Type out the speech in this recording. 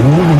Ooh.